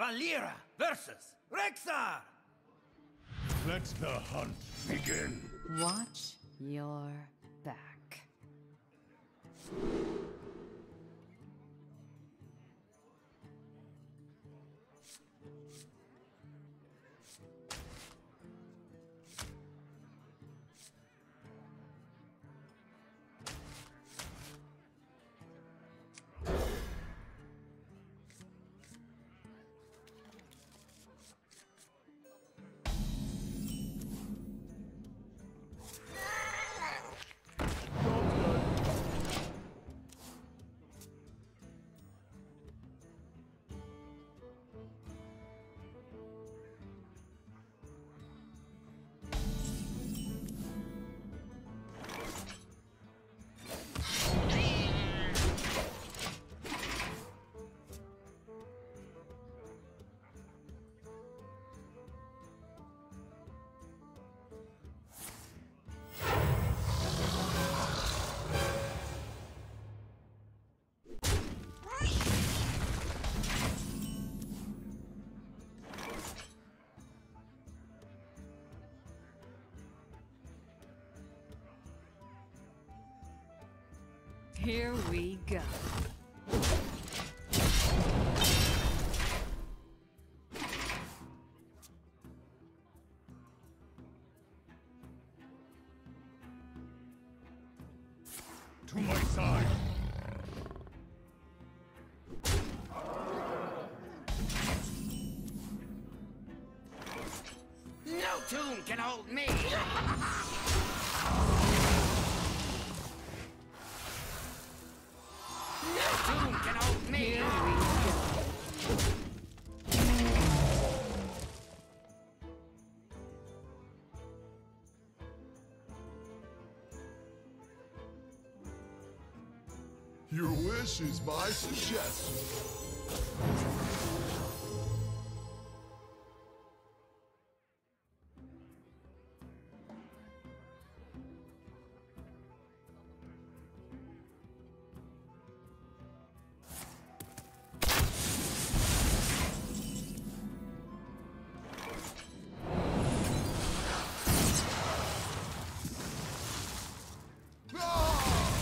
Valeera versus Rexxar! Let the hunt begin. Watch your back. Here we go. To my side. No tomb can hold me! Your wish is my suggestion.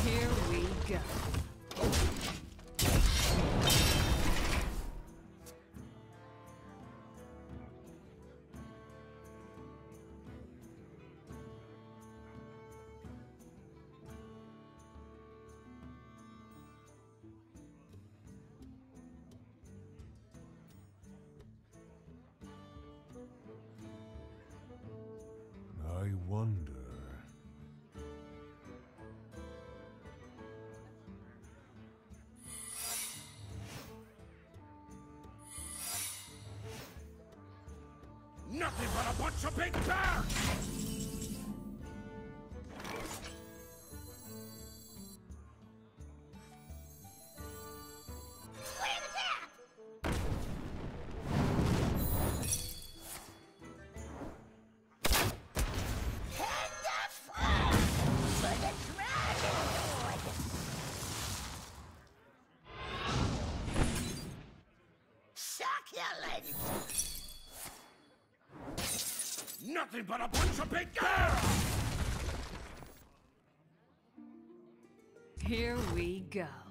Here we go. Wonder. Nothing but a bunch of big bears! Nothing but a bunch of big girls! Here we go.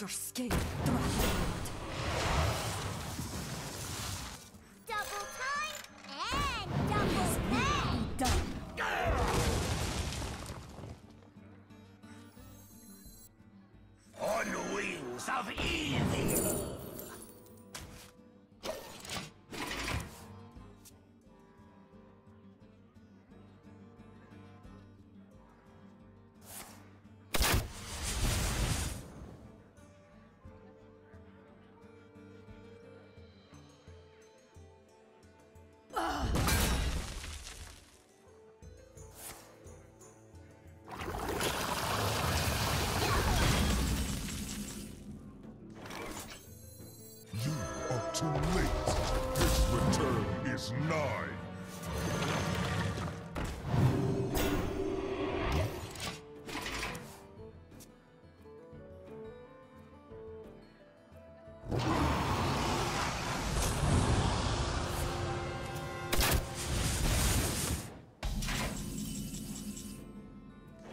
Will act as your scapegoat. Double time and double pay! Done. On wings of evil! too late. His return is nigh.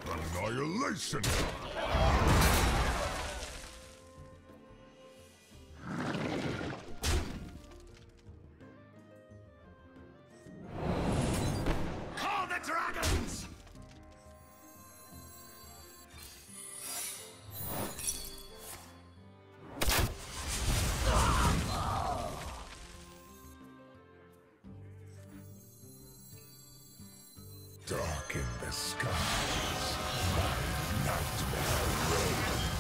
Annihilation! The skies. My nightmare.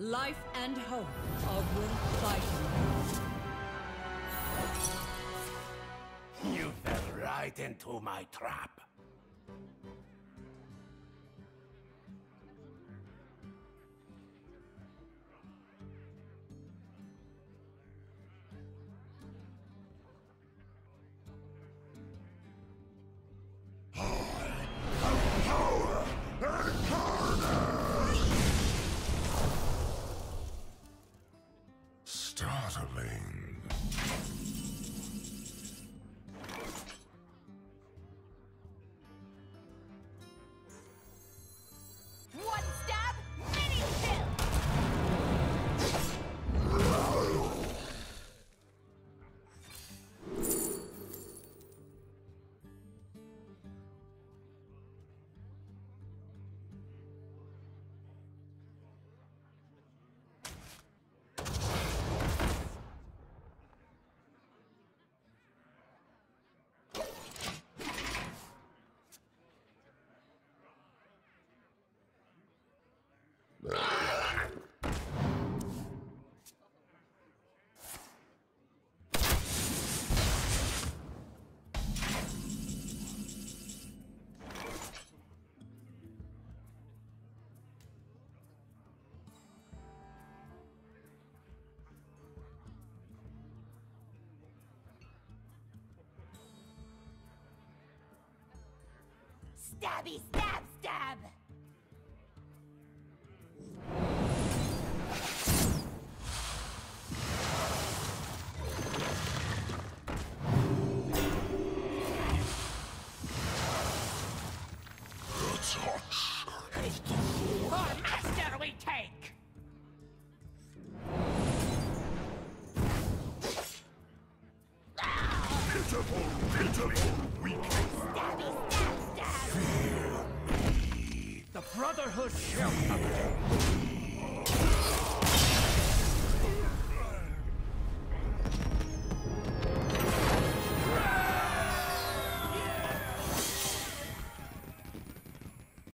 Life and hope are worth fighting. You fell right into my trap. Stabby stab stab! Brotherhood shall come.